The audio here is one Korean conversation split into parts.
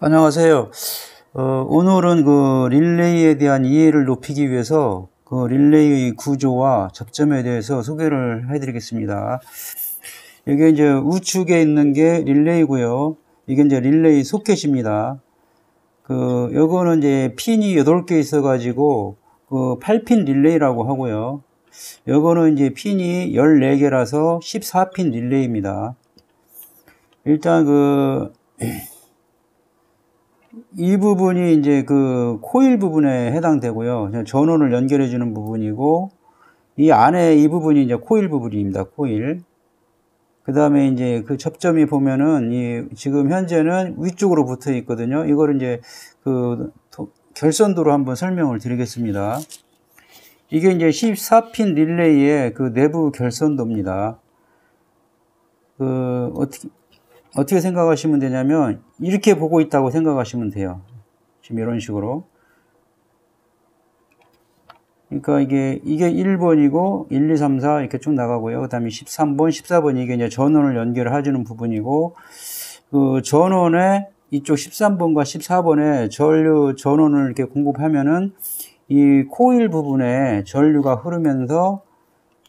안녕하세요. 어, 오늘은 그 릴레이에 대한 이해를 높이기 위해서 그 릴레이의 구조와 접점에 대해서 소개를 해드리겠습니다. 여기 이제 우측에 있는 게 릴레이고요. 이게 이제 릴레이 소켓입니다. 그, 요거는 이제 핀이 8개 있어가지고 그 8핀 릴레이라고 하고요. 요거는 이제 핀이 14개라서 14핀 릴레이입니다. 일단 그, 이 부분이 이제 그 코일 부분에 해당되고요. 전원을 연결해 주는 부분이고 이 안에 이 부분이 이제 코일 부분입니다. 코일. 그 다음에 이제 그 접점이 보면은 이 지금 현재는 위쪽으로 붙어 있거든요. 이거를 이제 그 결선도로 한번 설명을 드리겠습니다. 이게 이제 14핀 릴레이의 그 내부 결선도입니다. 그 어떻게 어떻게 생각하시면 되냐면 이렇게 보고 있다고 생각하시면 돼요. 지금 이런 식으로. 그러니까 이게 이게 1번이고 1, 2, 3, 4 이렇게 쭉 나가고요. 그다음에 13번, 14번 이게 이제 전원을 연결해 주는 부분이고 그 전원에 이쪽 13번과 14번에 전류 전원을 이렇게 공급하면은 이 코일 부분에 전류가 흐르면서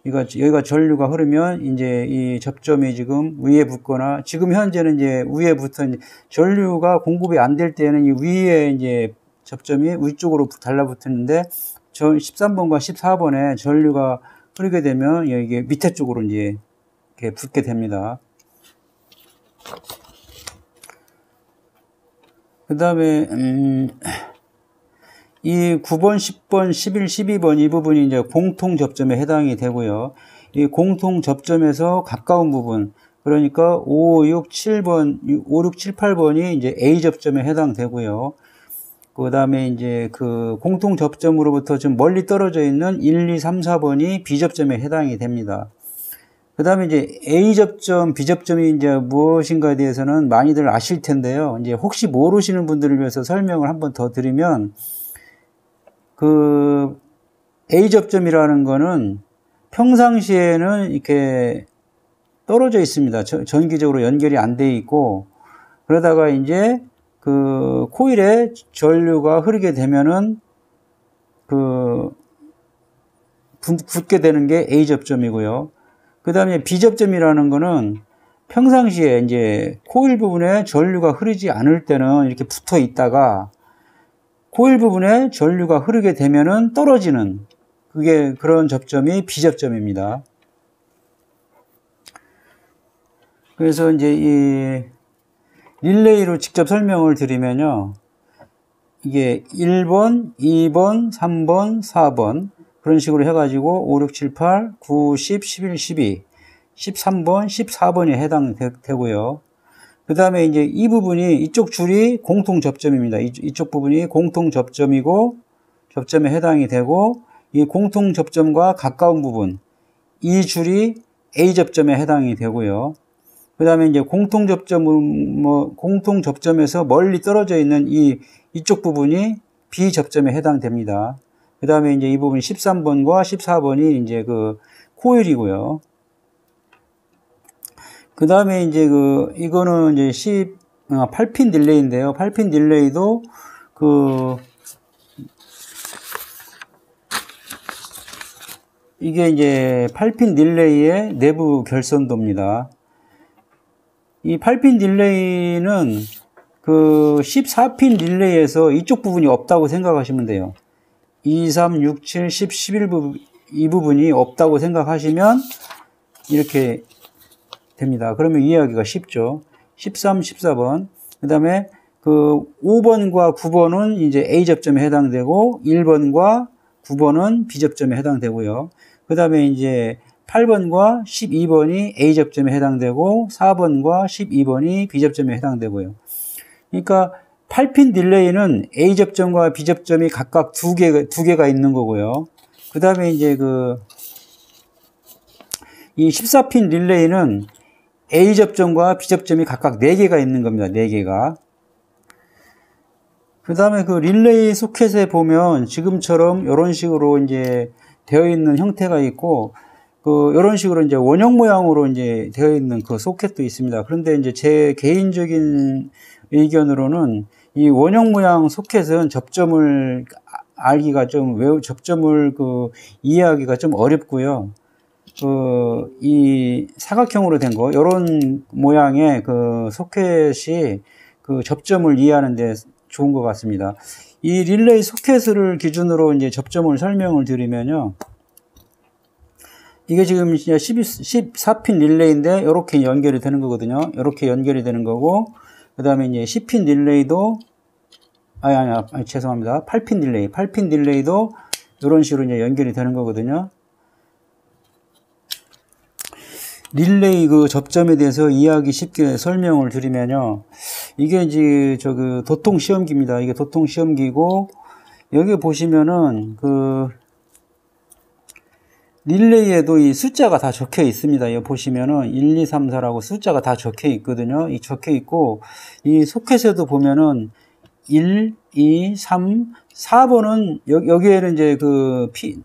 이거 여기가 전류가 흐르면 이제 이 접점이 지금 위에 붙거나 지금 현재는 이제 위에 붙은 전류가 공급이 안 될 때는 이 위에 이제 접점이 위쪽으로 달라붙는데 저 13번과 14번에 전류가 흐르게 되면 이게 밑에 쪽으로 이제 이렇게 붙게 됩니다. 그 다음에 음, 이 9번, 10번, 11, 12번 이 부분이 이제 공통 접점에 해당이 되고요. 이 공통 접점에서 가까운 부분, 그러니까 5, 6, 7번, 5, 6, 7, 8번이 이제 A 접점에 해당되고요. 그 다음에 이제 그 공통 접점으로부터 좀 멀리 떨어져 있는 1, 2, 3, 4번이 B 접점에 해당이 됩니다. 그 다음에 이제 A 접점, B 접점이 이제 무엇인가에 대해서는 많이들 아실 텐데요. 이제 혹시 모르시는 분들을 위해서 설명을 한번 더 드리면, 그 A 접점이라는 거는 평상시에는 이렇게 떨어져 있습니다. 전기적으로 연결이 안 돼 있고 그러다가 이제 그 코일에 전류가 흐르게 되면은 그 붙게 되는 게 A 접점이고요. 그 다음에 B 접점이라는 거는 평상시에 이제 코일 부분에 전류가 흐르지 않을 때는 이렇게 붙어 있다가 코일 부분에 전류가 흐르게 되면은 떨어지는 그게 그런 접점이 비접점입니다. 그래서 이제 이 릴레이로 직접 설명을 드리면요. 이게 1번, 2번, 3번, 4번 그런 식으로 해가지고 5, 6, 7, 8, 9, 10, 11, 12, 13번, 14번이 해당되고요. 그 다음에 이제 이 부분이 이쪽 줄이 공통 접점입니다. 이쪽 부분이 공통 접점이고 접점에 해당이 되고 이 공통 접점과 가까운 부분 이 줄이 A 접점에 해당이 되고요. 그 다음에 이제 공통 접점은 뭐 공통 접점에서 멀리 떨어져 있는 이 이쪽 부분이 B 접점에 해당됩니다. 그 다음에 이제 이 부분 13번과 14번이 이제 그 코일이고요. 그 다음에 이제 그, 이거는 이제 10, 8핀 어, 릴레이인데요. 8핀 릴레이도 그, 이게 이제 8핀 릴레이의 내부 결선도입니다. 이 8핀 릴레이는 그 14핀 릴레이에서 이쪽 부분이 없다고 생각하시면 돼요. 2, 3, 6, 7, 10, 11 부분, 이 부분이 없다고 생각하시면 이렇게 됩니다. 그러면 이해하기가 쉽죠. 13, 14번. 그 다음에 그 5번과 9번은 이제 A 접점에 해당되고 1번과 9번은 B 접점에 해당되고요. 그 다음에 이제 8번과 12번이 A 접점에 해당되고 4번과 12번이 B 접점에 해당되고요. 그러니까 8핀 릴레이는 A 접점과 B 접점이 각각 두 개, 두 개가 있는 거고요. 그 다음에 이제 그, 이 14핀 릴레이는 A 접점과 B 접점이 각각 4개가 있는 겁니다. 4개가. 그 다음에 그 릴레이 소켓에 보면 지금처럼 이런 식으로 이제 되어 있는 형태가 있고 그 이런 식으로 이제 원형 모양으로 이제 되어 있는 그 소켓도 있습니다. 그런데 이제 제 개인적인 의견으로는 이 원형 모양 소켓은 접점을 알기가 좀 외우 접점을 그 이해하기가 좀 어렵고요. 그 이 사각형으로 된 거, 이런 모양의 그 소켓이 그 접점을 이해하는데 좋은 것 같습니다. 이 릴레이 소켓을 기준으로 이제 접점을 설명을 드리면요. 이게 지금 12, 14핀 릴레이인데 이렇게 연결이 되는 거거든요. 이렇게 연결이 되는 거고 그 다음에 이제 10핀 릴레이도 아니, 아니, 아니, 죄송합니다. 8핀 릴레이. 8핀 릴레이도 이런 식으로 이제 연결이 되는 거거든요. 릴레이 그 접점에 대해서 이해하기 쉽게 설명을 드리면요. 이게 이제 저 그 도통 시험기입니다. 이게 도통 시험기고 여기 보시면은 그 릴레이에도 이 숫자가 다 적혀 있습니다. 여기 보시면은 1, 2, 3, 4라고 숫자가 다 적혀 있거든요. 이 적혀 있고 이 소켓에도 보면은 1, 2, 3, 4번은 여기, 에는 이제 그 피,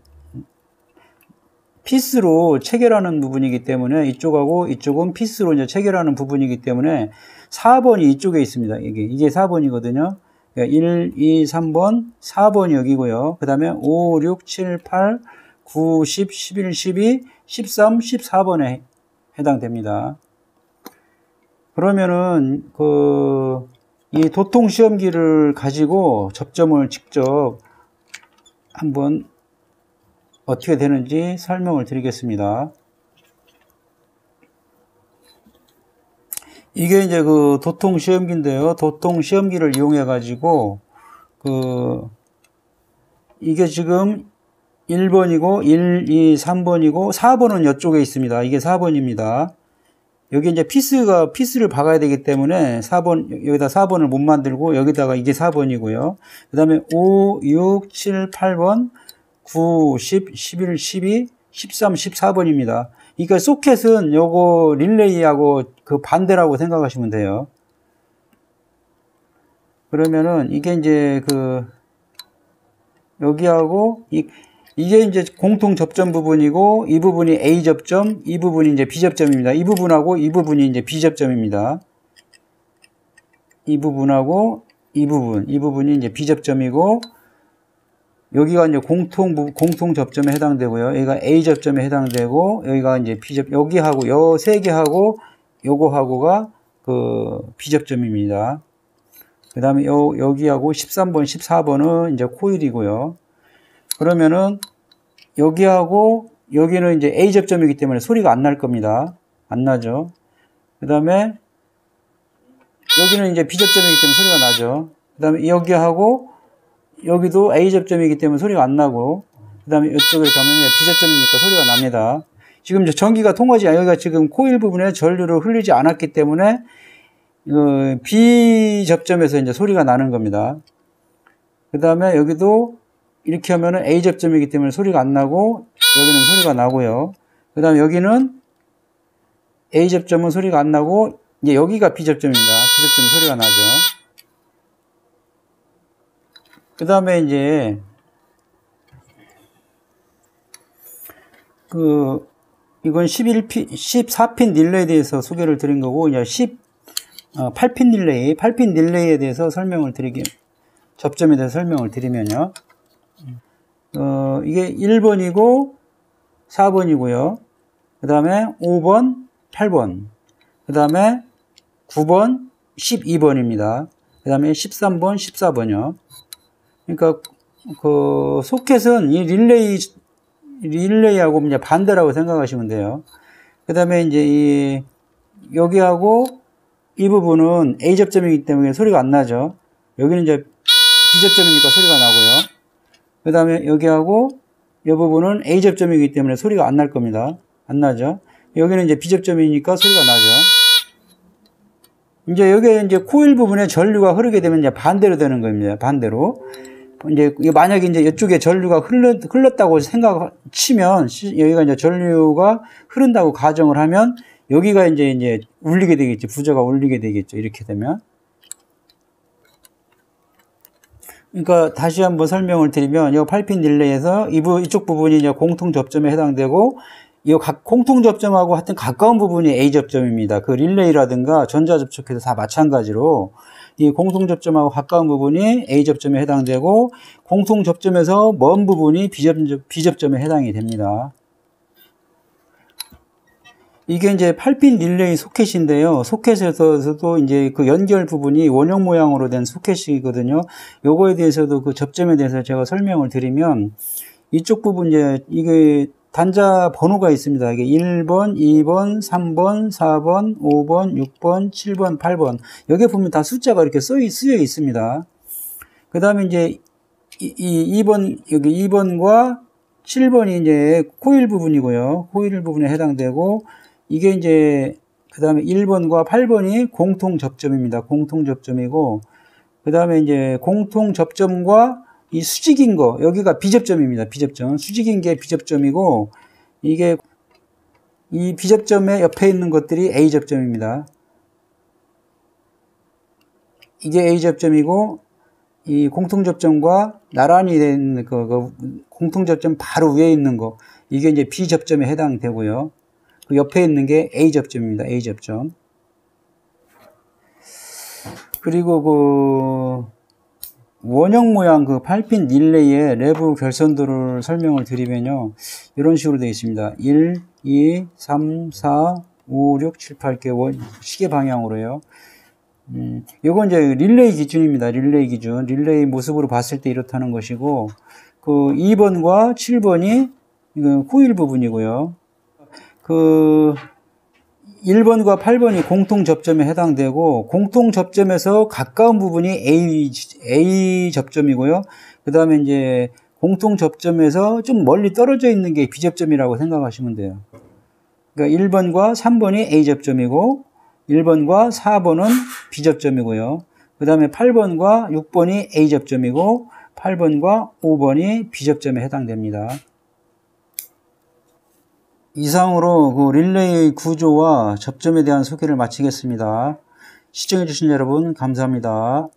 피스로 체결하는 부분이기 때문에 이쪽하고 이쪽은 피스로 이제 체결하는 부분이기 때문에 4번이 이쪽에 있습니다. 이게, 이게 4번이거든요. 1, 2, 3번, 4번이 여기고요. 그 다음에 5, 6, 7, 8, 9, 10, 11, 12, 13, 14번에 해당됩니다. 그러면은 그 이 도통 시험기를 가지고 접점을 직접 한번 어떻게 되는지 설명을 드리겠습니다. 이게 이제 그 도통 시험기인데요. 도통 시험기를 이용해 가지고 그 이게 지금 1번이고 1, 2, 3번이고 4번은 이쪽에 있습니다. 이게 4번입니다. 여기 이제 피스가 피스를 박아야 되기 때문에 4번 여기다 4번을 못 만들고 여기다가 이게 4번이고요. 그 다음에 5, 6, 7, 8번, 9, 10, 11, 12, 13, 14번입니다. 그러니까 소켓은 요거 릴레이하고 그 반대라고 생각하시면 돼요. 그러면은 이게 이제 그 여기하고 이 이게 이제 공통 접점 부분이고 이 부분이 A 접점, 이 부분이 이제 B 접점입니다. 이 부분하고 이 부분이 이제 B 접점입니다. 이 부분하고 이 부분, 이 부분이 이제 B 접점이고 여기가 이제 공통 공통 접점에 해당되고요. 여기가 A 접점에 해당되고 여기가 이제 B 접 여기하고 요 세 개하고 요거하고가 그 B 접점입니다. 그다음에 요 여기하고 13번, 14번은 이제 코일이고요. 그러면은 여기하고 여기는 이제 A 접점이기 때문에 소리가 안 날 겁니다. 안 나죠. 그 다음에 여기는 이제 B 접점이기 때문에 소리가 나죠. 그 다음에 여기하고 여기도 A 접점이기 때문에 소리가 안 나고 그 다음에 이쪽에 가면 B 접점이니까 소리가 납니다. 지금 전기가 통하지 여기가 지금 코일 부분에 전류를 흘리지 않았기 때문에 그 B 접점에서 이제 소리가 나는 겁니다. 그 다음에 여기도 이렇게 하면은 A 접점이기 때문에 소리가 안 나고 여기는 소리가 나고요. 그 다음에 여기는 A 접점은 소리가 안 나고 이제 여기가 B 접점입니다. B 접점은 소리가 나죠. 그 다음에 이제 그 이건 11핀, 14핀 릴레이에 대해서 소개를 드린 거고 이제 10 어, 8핀 릴레이, 8핀 릴레이에 대해서 설명을 드리기 접점에 대해서 설명을 드리면요. 어, 이게 1번이고 4번이고요. 그 다음에 5번, 8번. 그 다음에 9번, 12번입니다. 그 다음에 13번, 14번이요. 그러니까 그 소켓은 이 릴레이 릴레이하고 이제 반대라고 생각하시면 돼요. 그 다음에 이제 이 여기하고 이 부분은 A 접점이기 때문에 소리가 안 나죠. 여기는 이제 B 접점이니까 소리가 나고요. 그 다음에 여기하고 이 부분은 A 접점이기 때문에 소리가 안 날 겁니다. 안 나죠. 여기는 이제 B 접점이니까 소리가 나죠. 이제 여기에 이제 코일 부분에 전류가 흐르게 되면 이제 반대로 되는 겁니다. 반대로. 이제 만약에 이제 이쪽에 전류가 흘렀, 흘렀다고 생각 치면 여기가 이제 전류가 흐른다고 가정을 하면 여기가 이제 이제 울리게 되겠죠. 부저가 울리게 되겠죠. 이렇게 되면. 그러니까 다시 한번 설명을 드리면 이 8핀 딜레이에서 이 부, 이쪽 부분이 이제 공통 접점에 해당되고 이각 공통 접점하고 하여튼 가까운 부분이 A 접점입니다. 그 릴레이라든가 전자 접촉해서 다 마찬가지로 이 공통 접점하고 가까운 부분이 A 접점에 해당되고 공통 접점에서 먼 부분이 B 접점, B 접점에 해당이 됩니다. 이게 이제 8핀 릴레이 소켓인데요. 소켓에서도 이제 그 연결 부분이 원형 모양으로 된 소켓이거든요. 요거에 대해서도 그 접점에 대해서 제가 설명을 드리면 이쪽 부분 이제 이게 단자 번호가 있습니다. 이게 1번, 2번, 3번, 4번, 5번, 6번, 7번, 8번. 여기에 보면 다 숫자가 이렇게 쓰여, 있습니다. 그 다음에 이제 이, 이 2번, 여기 2번과 7번이 이제 코일 부분이고요. 코일 부분에 해당되고 이게 이제 그 다음에 1번과 8번이 공통 접점입니다. 공통 접점이고 그 다음에 이제 공통 접점과 이 수직인 거 여기가 비접점입니다. 비접점 수직인 게 비접점이고 이게 이 비접점의 옆에 있는 것들이 A 접점입니다. 이게 A 접점이고 이 공통 접점과 나란히 된 그, 그 공통 접점 바로 위에 있는 거 이게 이제 B 접점에 해당되고요. 그 옆에 있는 게 A 접점입니다. A 접점. 그리고 그 원형 모양 그 8핀 릴레이의 내부 결선도를 설명을 드리면요. 이런 식으로 되어 있습니다. 1, 2, 3, 4, 5, 6, 7, 8개 원, 시계 방향으로요. 음, 이건 이제 릴레이 기준입니다. 릴레이 기준. 릴레이 모습으로 봤을 때 이렇다는 것이고, 그 2번과 7번이 이건 코일 부분이고요. 그 1번과 8번이 공통 접점에 해당되고 공통 접점에서 가까운 부분이 A, A 접점이고요. 그 다음에 이제 공통 접점에서 좀 멀리 떨어져 있는 게 B 접점이라고 생각하시면 돼요. 그러니까 1번과 3번이 A 접점이고 1번과 4번은 B 접점이고요. 그 다음에 8번과 6번이 A 접점이고 8번과 5번이 B 접점에 해당됩니다. 이상으로 그 릴레이 구조와 접점에 대한 소개를 마치겠습니다. 시청해주신 여러분 감사합니다.